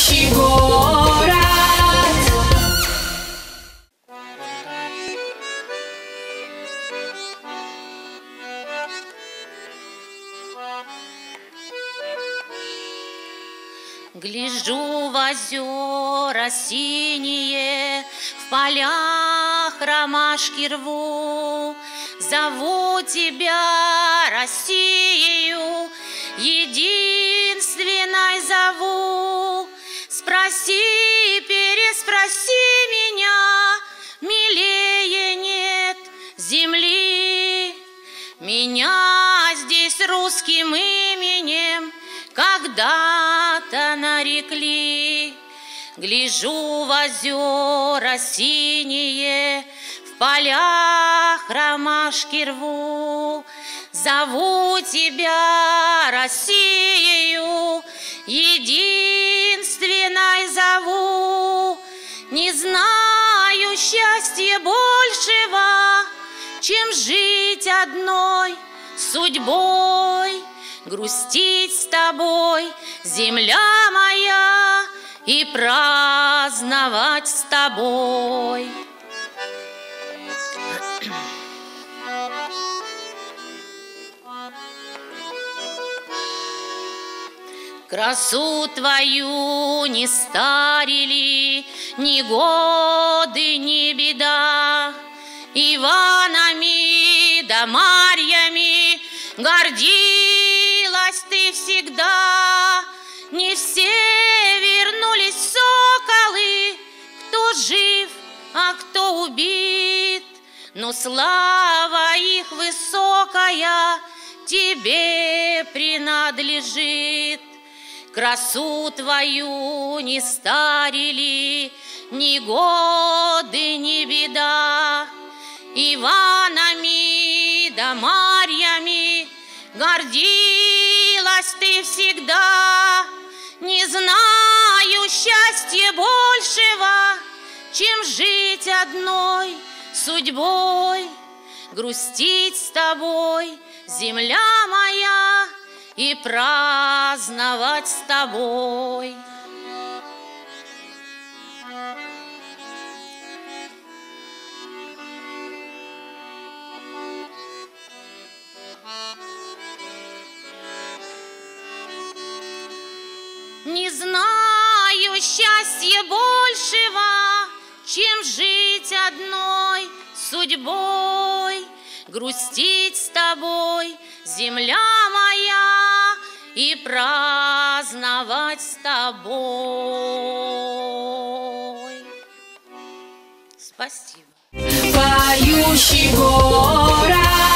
Поющий город. Гляжу в озера синие, В полях ромашки рву, Зову тебя, Россию, Единственной зову. Русским именем когда-то нарекли. Гляжу в озера синие, В полях ромашки рву. Зову тебя, Россию, Единственной зову. Не знаю счастья большего, Чем жить одной судьбой грустить с тобой, земля моя, и праздновать с тобой. Красу твою не старили ни годы, ни беда, Иванами да Марьями гордилась ты всегда. Не все вернулись соколы, кто жив, а кто убит, но слава их высокая тебе принадлежит. Красу твою не старили ни годы, ни беда. Иванами да Марьями гордилась ты всегда. Не знаю счастья большего, чем жить одной судьбой, грустить с тобой, земля моя, и праздновать с тобой. Не знаю счастья большего, чем жить одной судьбой, грустить с тобой, земля моя, и праздновать с тобой. Спасибо. Поющий город.